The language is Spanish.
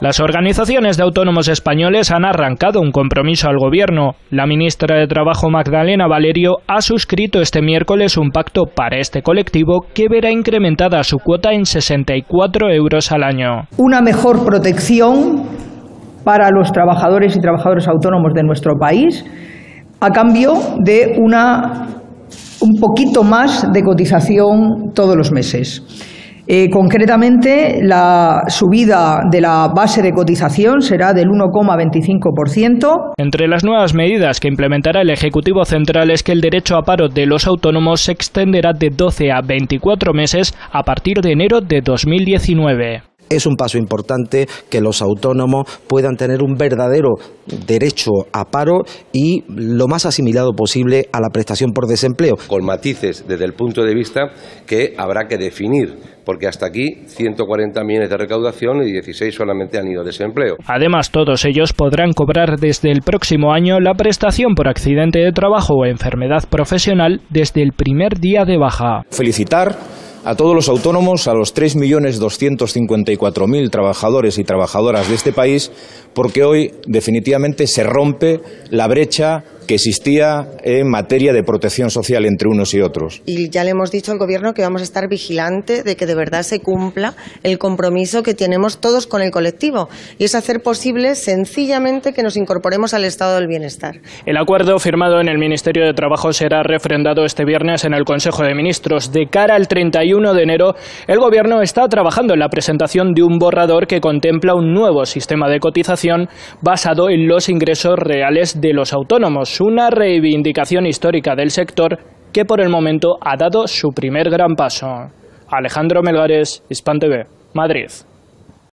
Las organizaciones de autónomos españoles han arrancado un compromiso al gobierno. La ministra de Trabajo Magdalena Valerio ha suscrito este miércoles un pacto para este colectivo que verá incrementada su cuota en 64 euros al año. Una mejor protección para los trabajadores y trabajadoras autónomos de nuestro país a cambio de una un poquito más de cotización todos los meses. Eh, concretamente, la subida de la base de cotización será del 1,25%. Entre las nuevas medidas que implementará el Ejecutivo Central es que el derecho a paro de los autónomos se extenderá de 12 a 24 meses a partir de enero de 2019 es un paso importante que los autónomos puedan tener un verdadero derecho a paro y lo más asimilado posible a la prestación por desempleo. Con matices desde el punto de vista que habrá que definir, porque hasta aquí 140 millones de recaudación y 16 solamente han ido a desempleo. Además, todos ellos podrán cobrar desde el próximo año la prestación por accidente de trabajo o enfermedad profesional desde el primer día de baja. Felicitar a todos los autónomos, a los 3.254.000 trabajadores y trabajadoras de este país, porque hoy definitivamente se rompe la brecha que existía en materia de protección social entre unos y otros. Y ya le hemos dicho al Gobierno que vamos a estar vigilantes de que de verdad se cumpla el compromiso que tenemos todos con el colectivo y es hacer posible sencillamente que nos incorporemos al estado del bienestar. El acuerdo firmado en el Ministerio de Trabajo será refrendado este viernes en el Consejo de Ministros. De cara al 31 de enero, el Gobierno está trabajando en la presentación de un borrador que contempla un nuevo sistema de cotización basado en los ingresos reales de los autónomos una reivindicación histórica del sector que por el momento ha dado su primer gran paso. Alejandro Melgares, Hispan TV, Madrid.